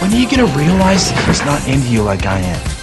When are you gonna realize that he's not into you like I am?